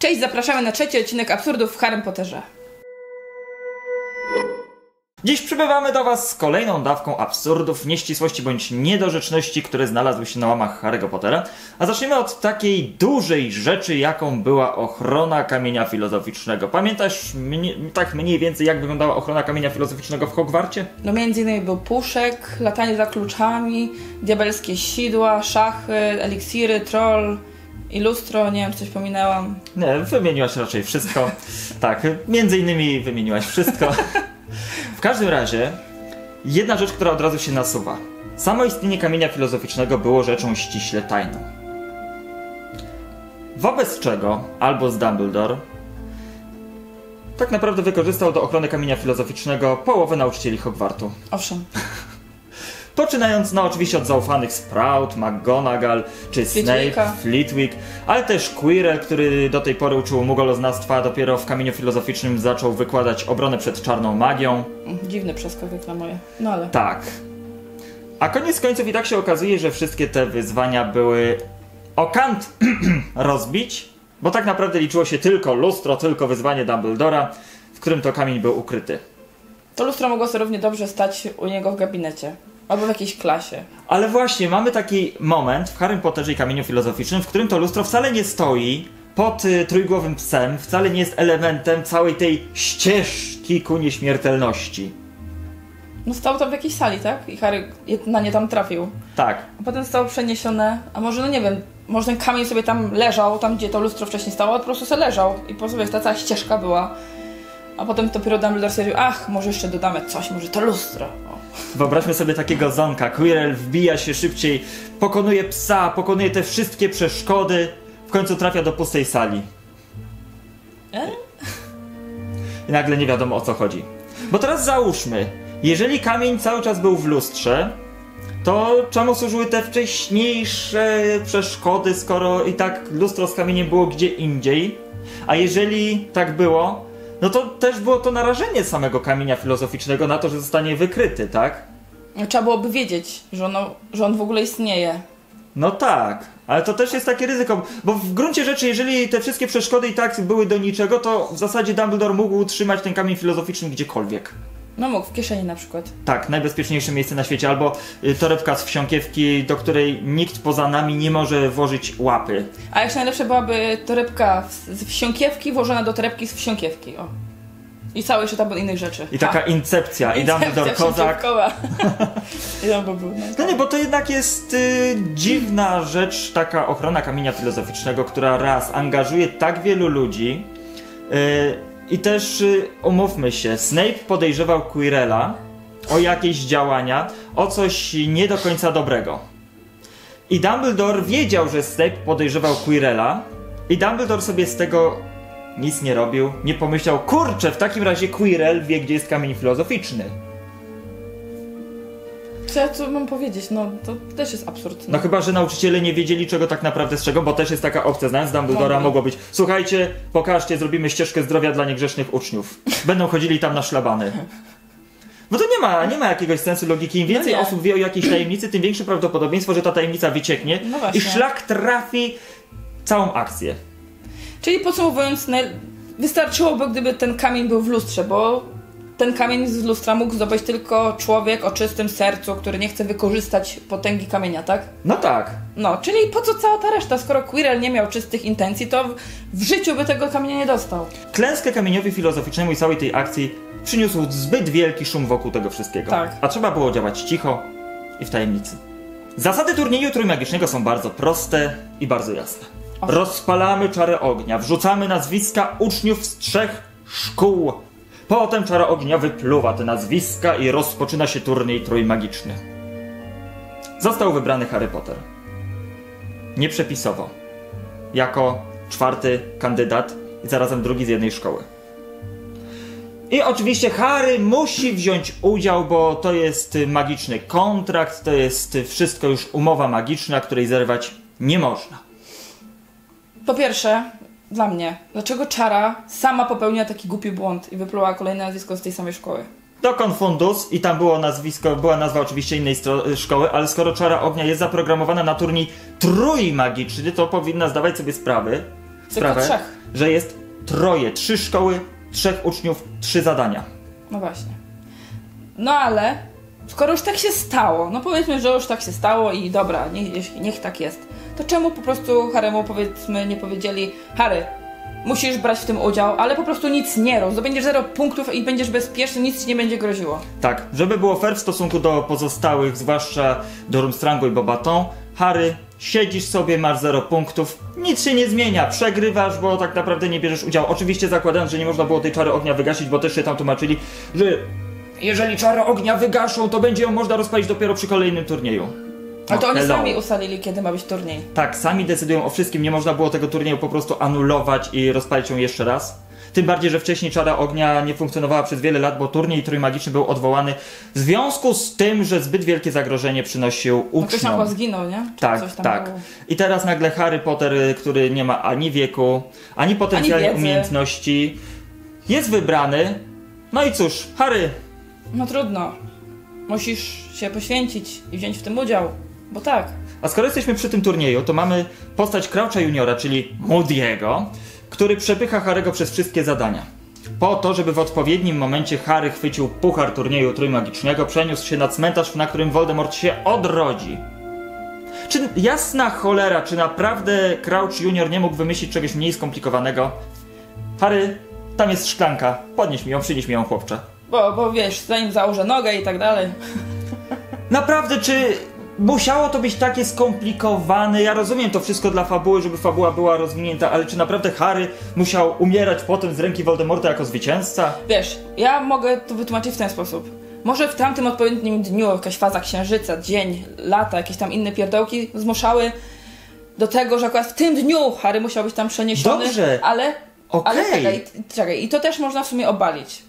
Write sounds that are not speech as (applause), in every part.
Cześć, zapraszamy na trzeci odcinek Absurdów w Harry Potterze. Dziś przybywamy do Was z kolejną dawką absurdów, nieścisłości bądź niedorzeczności, które znalazły się na łamach Harry'ego Pottera. A zaczniemy od takiej dużej rzeczy, jaką była ochrona kamienia filozoficznego. Pamiętasz mnie, tak mniej więcej, jak wyglądała ochrona kamienia filozoficznego w Hogwarcie? No między innymi był puszek, latanie za kluczami, diabelskie sidła, szachy, eliksiry, troll i lustro, nie wiem, czy coś pominęłam. Nie, wymieniłaś raczej wszystko. (laughs) tak, między innymi wymieniłaś wszystko. (laughs) W każdym razie, jedna rzecz, która od razu się nasuwa. Samo istnienie kamienia filozoficznego było rzeczą ściśle tajną. Wobec czego Albus Dumbledore tak naprawdę wykorzystał do ochrony kamienia filozoficznego połowę nauczycieli Hogwartu. Owszem. (laughs) Poczynając no oczywiście od zaufanych Sprout, McGonagall czy Snape, Flitwicka. Flitwick, ale też Quirrell, który do tej pory uczył mugoloznawstwa, dopiero w kamieniu filozoficznym zaczął wykładać obronę przed czarną magią. Dziwny przeskok jak na moje. No ale. Tak. A koniec końców i tak się okazuje, że wszystkie te wyzwania były o kant (clears throat) rozbić, bo tak naprawdę liczyło się tylko lustro, tylko wyzwanie Dumbledora, w którym to kamień był ukryty. To lustro mogło sobie równie dobrze stać u niego w gabinecie. Albo w jakiejś klasie. Ale właśnie, mamy taki moment w Harry Potterze i Kamieniu Filozoficznym, w którym to lustro wcale nie stoi pod y, trójgłowym psem, wcale nie jest elementem całej tej ścieżki ku nieśmiertelności. No stał tam w jakiejś sali, tak? I Harry na nie tam trafił. Tak. A potem zostało przeniesione, a może, no nie wiem, może ten kamień sobie tam leżał, tam gdzie to lustro wcześniej stało, a po prostu sobie leżał. I po sobie ta cała ścieżka była. A potem dopiero Dumbledore stwierdził, ach, może jeszcze dodamy coś, może to lustro. Wyobraźmy sobie takiego zonka. Quirrell wbija się szybciej, pokonuje psa, pokonuje te wszystkie przeszkody, w końcu trafia do pustej sali. E? I nagle nie wiadomo o co chodzi. Bo teraz załóżmy, jeżeli kamień cały czas był w lustrze, to czemu służyły te wcześniejsze przeszkody, skoro i tak lustro z kamieniem było gdzie indziej? A jeżeli tak było, no to też było to narażenie samego kamienia filozoficznego na to, że zostanie wykryty, tak? No, Trzeba byłoby wiedzieć, że, ono, że on w ogóle istnieje. No tak, ale to też jest takie ryzyko, bo w gruncie rzeczy, jeżeli te wszystkie przeszkody i tak były do niczego, to w zasadzie Dumbledore mógł utrzymać ten kamień filozoficzny gdziekolwiek. No mógł, w kieszeni na przykład. Tak, najbezpieczniejsze miejsce na świecie, albo y, torebka z wsiąkiewki, do której nikt poza nami nie może włożyć łapy. A jeszcze najlepsze byłaby torebka z wsiąkiewki włożona do torebki z wsiąkiewki, o. I cały jeszcze tam innych rzeczy. I taka Ha. incepcja, i Dumbledore kozak. (laughs) I no. No nie, bo to jednak jest y, dziwna rzecz, taka ochrona kamienia filozoficznego, która raz angażuje tak wielu ludzi y, i też y, umówmy się, Snape podejrzewał Quirrella o jakieś działania, o coś nie do końca dobrego. I Dumbledore wiedział, że Snape podejrzewał Quirrella i Dumbledore sobie z tego nic nie robił, nie pomyślał, kurczę, w takim razie Quirrell wie, gdzie jest kamień filozoficzny. Co ja tu mam powiedzieć? No to też jest absurd. No chyba, że nauczyciele nie wiedzieli czego tak naprawdę strzegą, bo też jest taka opcja, znając Dumbledora Mogli. mogło być słuchajcie, pokażcie, zrobimy ścieżkę zdrowia dla niegrzecznych uczniów. Będą chodzili tam na szlabany. Bo to nie ma, nie ma jakiegoś sensu logiki. Im więcej No osób wie o jakiejś tajemnicy, tym większe prawdopodobieństwo, że ta tajemnica wycieknie No i szlak trafi całą akcję. Czyli podsumowując, naj- wystarczyłoby, gdyby ten kamień był w lustrze, bo ten kamień z lustra mógł zdobyć tylko człowiek o czystym sercu, który nie chce wykorzystać potęgi kamienia, tak? No tak. No, czyli po co cała ta reszta? Skoro Quirrell nie miał czystych intencji, to w- życiu by tego kamienia nie dostał. Klęskę kamieniowi filozoficznemu i całej tej akcji przyniósł zbyt wielki szum wokół tego wszystkiego. Tak. A trzeba było działać cicho i w tajemnicy. Zasady turnieju trójmagicznego są bardzo proste i bardzo jasne. Rozpalamy czarę ognia, wrzucamy nazwiska uczniów z trzech szkół. Potem czara ognia wypluwa te nazwiska i rozpoczyna się turniej trójmagiczny. Został wybrany Harry Potter. Nieprzepisowo. Jako czwarty kandydat i zarazem drugi z jednej szkoły. I oczywiście Harry musi wziąć udział, bo to jest magiczny kontrakt, to jest wszystko już umowa magiczna, której zerwać nie można. Po pierwsze, dla mnie, dlaczego Czara sama popełniła taki głupi błąd i wypluła kolejne nazwisko z tej samej szkoły? Do Confundus i tam było nazwisko, była nazwa oczywiście innej szkoły, ale skoro Czara Ognia jest zaprogramowana na turniej trójmagiczny, to powinna zdawać sobie sprawy, trzech. że jest troje, trzy szkoły, trzech uczniów, trzy zadania. No właśnie. No ale, skoro już tak się stało, no powiedzmy, że już tak się stało i dobra, niech, niech tak jest, to czemu po prostu Haremu powiedzmy nie powiedzieli Harry, musisz brać w tym udział, ale po prostu nic nie rób, zdobędziesz zero punktów i będziesz bezpieczny, nic ci nie będzie groziło. Tak, żeby było fair w stosunku do pozostałych, zwłaszcza do Rumstrangu i Bobaton, Harry, siedzisz sobie, masz zero punktów, nic się nie zmienia, przegrywasz, bo tak naprawdę nie bierzesz udziału. Oczywiście zakładając, że nie można było tej czary ognia wygasić, bo też się tam tłumaczyli, że jeżeli czary ognia wygaszą, to będzie ją można rozpalić dopiero przy kolejnym turnieju. Ale to No, oni hello. sami ustalili, kiedy ma być turniej. Tak, sami decydują o wszystkim, nie można było tego turnieju po prostu anulować i rozpalić ją jeszcze raz. Tym bardziej, że wcześniej czara ognia nie funkcjonowała przez wiele lat, bo turniej trójmagiczny był odwołany w związku z tym, że zbyt wielkie zagrożenie przynosił No ktoś tam uczniom. zginął, nie? Czy Tak, tak. było? I teraz nagle Harry Potter, y, który nie ma ani wieku, ani potencjalnej umiejętności, jest wybrany. No i cóż, Harry, No trudno. Musisz się poświęcić i wziąć w tym udział, bo tak. A skoro jesteśmy przy tym turnieju, to mamy postać Croucha Juniora, czyli Moody'ego, który przepycha Harry'ego przez wszystkie zadania. Po to, żeby w odpowiednim momencie Harry chwycił puchar turnieju trójmagicznego, przeniósł się na cmentarz, na którym Voldemort się odrodzi. Czy jasna cholera, czy naprawdę Crouch Junior nie mógł wymyślić czegoś mniej skomplikowanego? Harry, tam jest szklanka. Podnieś mi ją, przynieś mi ją, chłopcze. Bo, bo wiesz, zanim założę nogę i tak dalej. Naprawdę, czy musiało to być takie skomplikowane? Ja rozumiem to wszystko dla fabuły, żeby fabuła była rozwinięta, ale czy naprawdę Harry musiał umierać potem z ręki Voldemorta jako zwycięzca? Wiesz, ja mogę to wytłumaczyć w ten sposób. Może w tamtym odpowiednim dniu jakaś faza księżyca, dzień, lata, jakieś tam inne pierdołki zmuszały do tego, że akurat w tym dniu Harry musiał być tam przeniesiony. Dobrze. Ale, Okej. ale czekaj, czekaj, i to też można w sumie obalić.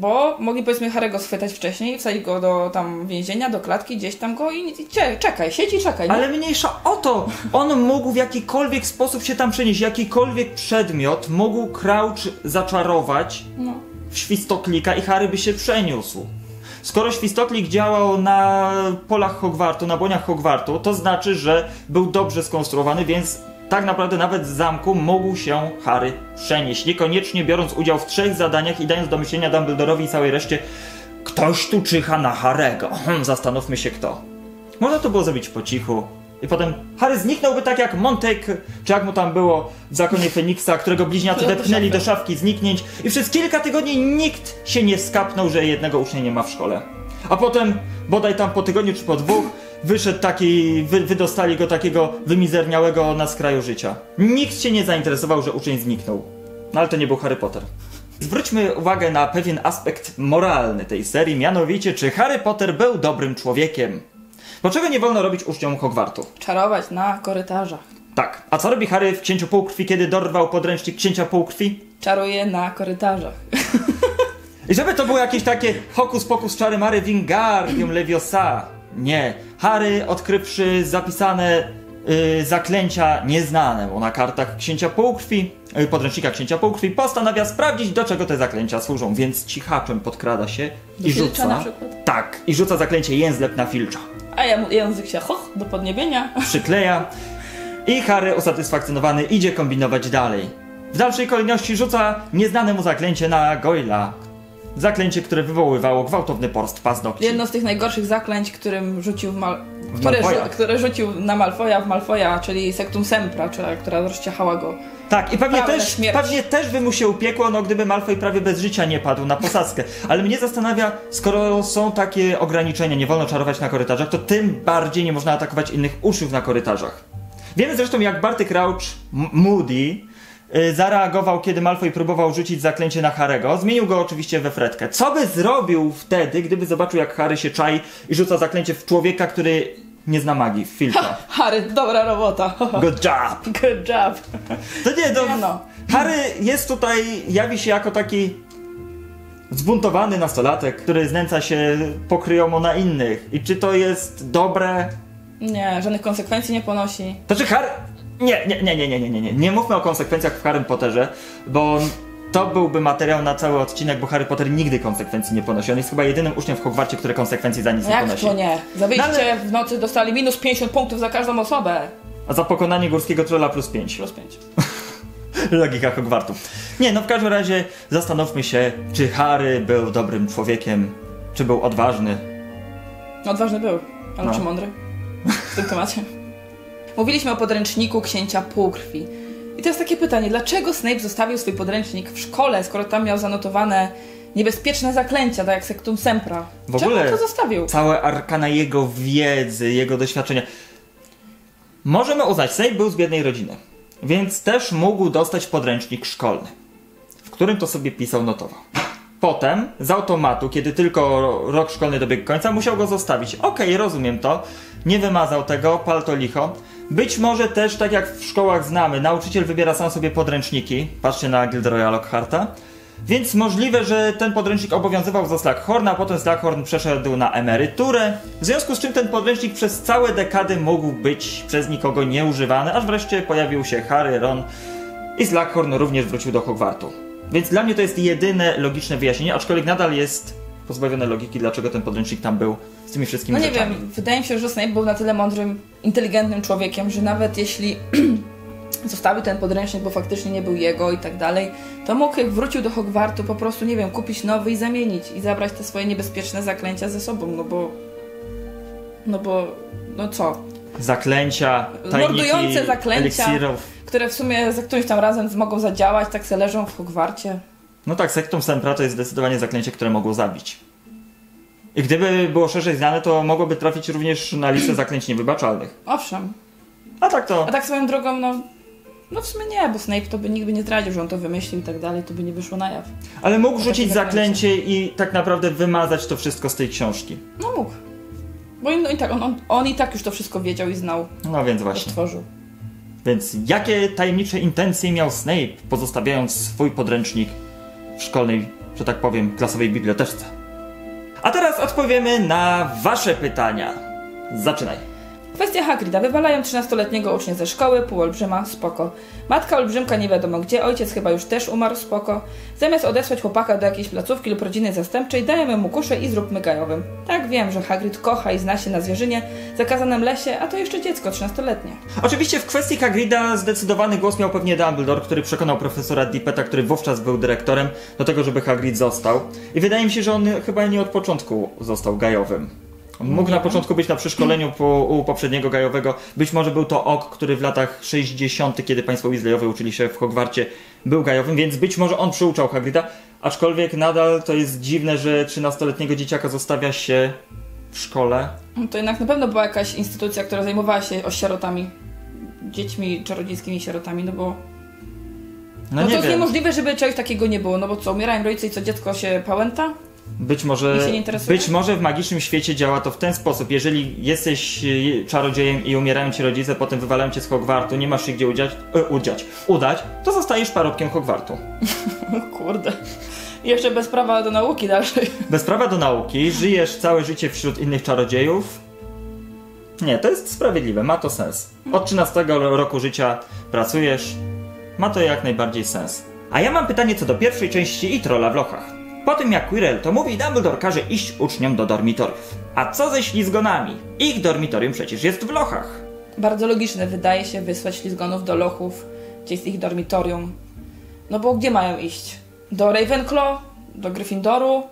Bo mogli powiedzmy Harry'ego schwytać wcześniej i wsadzić go do tam więzienia, do klatki, gdzieś tam go i, i cze- czekaj, siedź i czekaj. nie? Ale mniejsza o to! On mógł w jakikolwiek sposób się tam przenieść, jakikolwiek przedmiot mógł Crouch zaczarować No. w świstoklika i Harry by się przeniósł. Skoro świstoklik działał na polach Hogwartu, na błoniach Hogwartu, to znaczy, że był dobrze skonstruowany, więc tak naprawdę nawet z zamku mógł się Harry przenieść. Niekoniecznie biorąc udział w trzech zadaniach i dając do myślenia Dumbledorowi i całej reszcie Ktoś tu czyha na Harego. Hmm, zastanówmy się kto. Można to było zrobić po cichu. I potem Harry zniknąłby tak jak Montek, czy jak mu tam było w Zakonie Feniksa, którego bliźniacy Do wepchnęli do szafki zniknięć i przez kilka tygodni nikt się nie skapnął, że jednego ucznia nie ma w szkole. A potem, bodaj tam po tygodniu czy po dwóch, wyszedł taki, wy, wydostali go takiego wymizerniałego na skraju życia. Nikt się nie zainteresował, że uczeń zniknął. No ale to nie był Harry Potter. Zwróćmy uwagę na pewien aspekt moralny tej serii, mianowicie czy Harry Potter był dobrym człowiekiem. Bo czego nie wolno robić uczniom Hogwartu? Czarować na korytarzach. Tak. A co robi Harry w Księciu Półkrwi, kiedy dorwał podręcznik Księcia Półkrwi? Czaruje na korytarzach. (laughs) I żeby to było jakieś takie hokus pokus czary mary Wingardium Leviosa. Nie. Harry, odkrywszy zapisane y, zaklęcia nieznane mu na kartach Księcia Półkrwi, y, podręcznika Księcia Półkrwi, postanawia sprawdzić, do czego te zaklęcia służą, więc cichaczem podkrada się Do i rzuca. na przykład? Tak, i rzuca zaklęcie jęzlep na filcza. A ja, język się hoch do podniebienia. (laughs) przykleja i Harry usatysfakcjonowany idzie kombinować dalej. W dalszej kolejności rzuca nieznane mu zaklęcie na Goyla. Zaklęcie, które wywoływało gwałtowny porst paznokci. Jedno z tych najgorszych zaklęć, którym rzucił w Mal... które, Malfoja. rzu- które rzucił na Malfoja w Malfoja, czyli Sectum Sempra, czyli, która rozciachała go. Tak, i pewnie też, śmierć. pewnie też by mu się upiekło, no gdyby Malfoy prawie bez życia nie padł na posadzkę. Ale mnie zastanawia, skoro są takie ograniczenia, nie wolno czarować na korytarzach, to tym bardziej nie można atakować innych uczniów na korytarzach. Wiemy zresztą, jak Barty Crouch Moody zareagował, kiedy Malfoy próbował rzucić zaklęcie na Harego. Zmienił go oczywiście we fretkę. Co by zrobił wtedy, gdyby zobaczył, jak Harry się czai i rzuca zaklęcie w człowieka, który nie zna magii, w filtra. Harry, dobra robota. (laughs) Good job! Good job. To nie, to Nie no. Harry jest tutaj, jawi się jako taki zbuntowany nastolatek, który znęca się pokryjomu na innych. I czy to jest dobre? Nie, żadnych konsekwencji nie ponosi. To czy Harry... Nie, nie, nie, nie, nie, nie, nie, nie. Nie mówmy o konsekwencjach w Harrym Potterze, bo to byłby materiał na cały odcinek, bo Harry Potter nigdy konsekwencji nie ponosi. On jest chyba jedynym uczniem w Hogwarcie, który konsekwencji za nic nie Jak ponosi. to nie? Za wyjście No ale- w nocy dostali minus 50 punktów za każdą osobę. A za pokonanie górskiego trolla plus 5. Plus 5. (laughs) Logika Hogwartu. Nie, no w każdym razie zastanówmy się, czy Harry był dobrym człowiekiem, czy był odważny. Odważny był, ale No. czy mądry? W tym temacie. (laughs) Mówiliśmy o podręczniku księcia półkrwi. I teraz takie pytanie, dlaczego Snape zostawił swój podręcznik w szkole, skoro tam miał zanotowane niebezpieczne zaklęcia, tak jak Sectum Sempra? W Czemu ogóle- to zostawił? Całe arkana jego wiedzy, jego doświadczenia. Możemy uznać, Snape był z biednej rodziny, więc też mógł dostać podręcznik szkolny, w którym to sobie pisał, notował. Potem, z automatu, kiedy tylko rok szkolny dobiegł końca, musiał go zostawić. Okej, rozumiem to. Nie wymazał tego, pal to licho. Być może też, tak jak w szkołach znamy, nauczyciel wybiera sam sobie podręczniki. Patrzcie na Gilderoya Lockharta. Więc możliwe, że ten podręcznik obowiązywał za Slughorna, a potem Slughorn przeszedł na emeryturę, w związku z czym ten podręcznik przez całe dekady mógł być przez nikogo nieużywany, aż wreszcie pojawił się Harry, Ron i Slughorn również wrócił do Hogwartu. Więc dla mnie to jest jedyne logiczne wyjaśnienie, aczkolwiek nadal jest pozbawione logiki, dlaczego ten podręcznik tam był z tymi wszystkimi No nie rzeczami. wiem, wydaje mi się, że Snape był na tyle mądrym, inteligentnym człowiekiem, że nawet jeśli (clears throat) zostawił ten podręcznik, bo faktycznie nie był jego i tak dalej, to mógł jak wrócił do Hogwartu po prostu, nie wiem, kupić nowy i zamienić i zabrać te swoje niebezpieczne zaklęcia ze sobą, no bo... No bo... No co? Zaklęcia, tajniki, Mordujące zaklęcia. eliksirów. Które w sumie za którymś tam razem mogą zadziałać, tak se leżą w Hogwarcie. No tak, Sectum Sempra to jest zdecydowanie zaklęcie, które mogło zabić. I gdyby było szerzej znane, to mogłoby trafić również na listę (clears throat) zaklęć niewybaczalnych. Owszem. A tak to... A tak swoją drogą, no... No w sumie nie, bo Snape to by nigdy nie zdradził, że on to wymyślił i tak dalej, to by nie wyszło na jaw. Ale mógł rzucić zaklęcie. i tak naprawdę wymazać to wszystko z tej książki. No mógł. Bo on, no i tak, on, on, on i tak już to wszystko wiedział i znał, No więc właśnie. stworzył. Więc jakie tajemnicze intencje miał Snape, pozostawiając swój podręcznik w szkolnej, że tak powiem, klasowej biblioteczce? A teraz odpowiemy na wasze pytania. Zaczynaj. Kwestia Hagrida. Wywalają 13-letniego ucznia ze szkoły, półolbrzyma, spoko. Matka olbrzymka nie wiadomo gdzie, ojciec chyba już też umarł, spoko. Zamiast odesłać chłopaka do jakiejś placówki lub rodziny zastępczej, dajemy mu kuszę i zróbmy gajowym. Tak, wiem, że Hagrid kocha i zna się na zwierzynie, zakazanym lesie, a to jeszcze dziecko 13-letnie. Oczywiście w kwestii Hagrida zdecydowany głos miał pewnie Dumbledore, który przekonał profesora Dippeta, który wówczas był dyrektorem, do tego, żeby Hagrid został. I wydaje mi się, że on chyba nie od początku został gajowym. Mógł na początku być na przeszkoleniu po, u poprzedniego gajowego. Być może był to Ok, który w latach 60., kiedy państwo Weasleyowie uczyli się w Hogwarcie, był gajowym, więc być może on przyuczał Hagrida. Aczkolwiek nadal to jest dziwne, że 13-letniego dzieciaka zostawia się w szkole. No To jednak na pewno była jakaś instytucja, która zajmowała się sierotami. Dziećmi, czarodziejskimi sierotami, no bo No, No, to jest wiem. niemożliwe, żeby czegoś takiego nie było, no bo co, umierają rodzice i co, dziecko się pałęta? Być może, być może w magicznym świecie działa to w ten sposób. Jeżeli jesteś e, czarodziejem i umierają ci rodzice, potem wywalają cię z Hogwartu, nie masz się gdzie udziać, e, udziać, udać, to zostajesz parobkiem Hogwartu. (laughs) Kurde. Jeszcze bez prawa do nauki dalszej. Bez prawa do nauki, żyjesz całe życie wśród innych czarodziejów. Nie, to jest sprawiedliwe, ma to sens. Od 13 roku życia pracujesz, ma to jak najbardziej sens. A ja mam pytanie co do pierwszej części i trolla w lochach. Po tym jak Quirrell to mówi, Dumbledore każe iść uczniom do dormitoriów. A co ze ślizgonami? Ich dormitorium przecież jest w lochach. Bardzo logiczne wydaje się wysłać ślizgonów do lochów, gdzie jest ich dormitorium. No bo gdzie mają iść? Do Ravenclaw? Do Gryffindoru?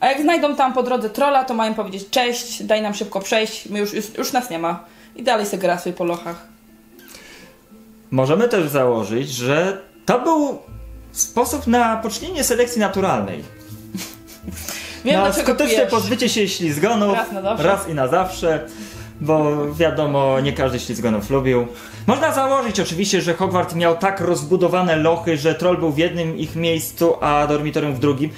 A jak znajdą tam po drodze trolla, to mają powiedzieć cześć, daj nam szybko przejść, my już, już, już nas nie ma. I dalej sobie gra po lochach. Możemy też założyć, że to był sposób na pocznienie selekcji naturalnej. (laughs) Wiem na skuteczne pijesz. pozbycie się ślizgonów Raz raz i na zawsze, bo wiadomo, nie każdy ślizgonów lubił. Można założyć oczywiście, że Hogwart miał tak rozbudowane lochy, że troll był w jednym ich miejscu, a dormitorium w drugim,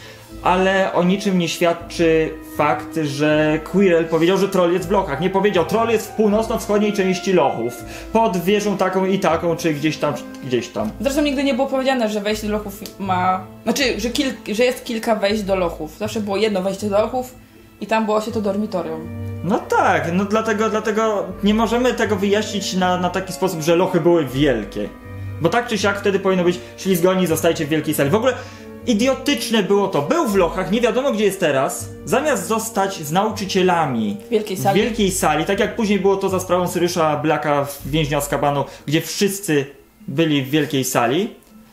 ale o niczym nie świadczy fakt, że Quirrell powiedział, że troll jest w lochach. Nie powiedział, troll jest w północno-wschodniej części lochów, pod wieżą taką i taką, czy gdzieś tam, gdzieś tam. Zresztą nigdy nie było powiedziane, że wejście do lochów ma. Znaczy, że, kil... że jest kilka wejść do lochów. Zawsze było jedno wejście do lochów i tam było się to dormitorium. No tak, no dlatego, dlatego nie możemy tego wyjaśnić na, na taki sposób, że lochy były wielkie. Bo tak czy siak wtedy powinno być ślizgoni, zostajcie w wielkiej sali. W ogóle idiotyczne było to. Był w lochach, nie wiadomo gdzie jest teraz, zamiast zostać z nauczycielami W wielkiej w sali. wielkiej sali, tak jak później było to za sprawą Syrysza Blacka w Więźnia z Kabanu, gdzie wszyscy byli w wielkiej sali.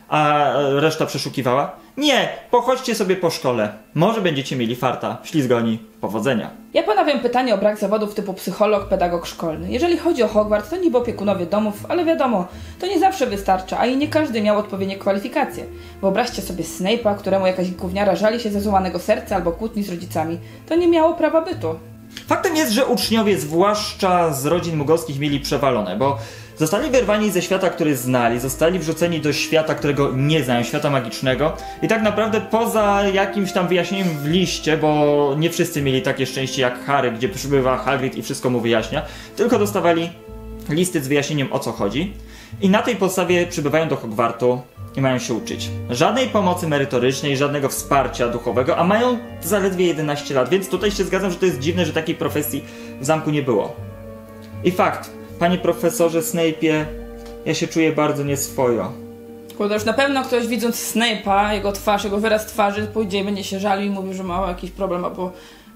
a reszta przeszukiwała? Nie, pochodźcie sobie po szkole. Może będziecie mieli farta. Ślizgoni. Powodzenia. Ja ponawiam pytanie o brak zawodów typu psycholog, pedagog szkolny. Jeżeli chodzi o Hogwart, to niby opiekunowie domów, ale wiadomo, to nie zawsze wystarcza, a i nie każdy miał odpowiednie kwalifikacje. Wyobraźcie sobie Snape'a, któremu jakaś gówniara żali się ze złamanego serca albo kłótni z rodzicami. To nie miało prawa bytu. Faktem jest, że uczniowie, zwłaszcza z rodzin mugolskich, mieli przewalone, bo zostali wyrwani ze świata, który znali, zostali wrzuceni do świata, którego nie znają, świata magicznego. I tak naprawdę poza jakimś tam wyjaśnieniem w liście, bo nie wszyscy mieli takie szczęście jak Harry, gdzie przybywa Hagrid i wszystko mu wyjaśnia, tylko dostawali listy z wyjaśnieniem o co chodzi. I na tej podstawie przybywają do Hogwartu i mają się uczyć. Żadnej pomocy merytorycznej, żadnego wsparcia duchowego, a mają zaledwie 11 lat, więc tutaj się zgadzam, że to jest dziwne, że takiej profesji w zamku nie było. I fakt, panie profesorze Snape'ie, ja się czuję bardzo nieswojo. Kurde, już na pewno ktoś widząc Snape'a, jego twarz, jego wyraz twarzy, pójdzie i będzie się żalił i mówił, że ma jakiś problem, albo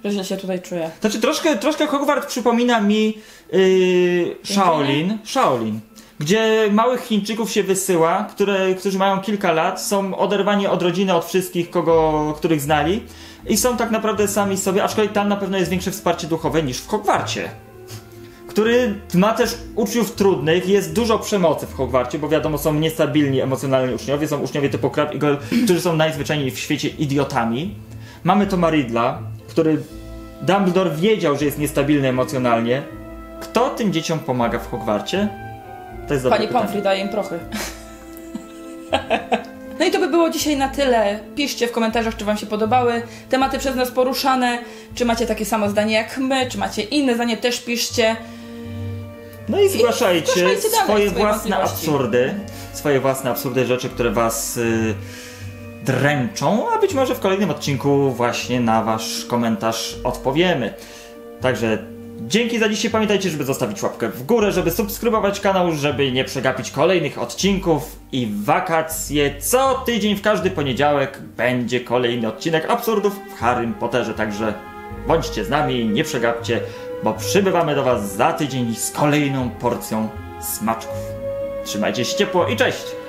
że źle się tutaj czuje. Znaczy troszkę, troszkę Hogwart przypomina mi yy, Shaolin. Shaolin. Gdzie małych Chińczyków się wysyła, które, którzy mają kilka lat, są oderwani od rodziny, od wszystkich, kogo, których znali i są tak naprawdę sami sobie, aczkolwiek tam na pewno jest większe wsparcie duchowe niż w Hogwarcie. Który ma też uczniów trudnych, jest dużo przemocy w Hogwarcie, bo wiadomo, są niestabilni emocjonalnie uczniowie, są uczniowie typu Crab Eagle, którzy są najzwyczajniej w świecie idiotami. Mamy Toma Riddla, który Dumbledore wiedział, że jest niestabilny emocjonalnie. Kto tym dzieciom pomaga w Hogwarcie? To jest dobre Pani. Pomfrey daje im prochy. (laughs) No i to by było dzisiaj na tyle. Piszcie w komentarzach, czy Wam się podobały tematy przez nas poruszane, czy macie takie samo zdanie jak my, czy macie inne zdanie, też piszcie. No i zgłaszajcie, zgłaszajcie dalej swoje własne absurdy, swoje własne absurdy, rzeczy, które was y, dręczą, a być może w kolejnym odcinku właśnie na wasz komentarz odpowiemy. Także dzięki za dzisiaj. Pamiętajcie, żeby zostawić łapkę w górę, żeby subskrybować kanał, żeby nie przegapić kolejnych odcinków i wakacje. Co tydzień, w każdy poniedziałek będzie kolejny odcinek absurdów w Harrym Potterze, także bądźcie z nami, nie przegapcie, bo przybywamy do was za tydzień z kolejną porcją smaczków. Trzymajcie się ciepło i cześć!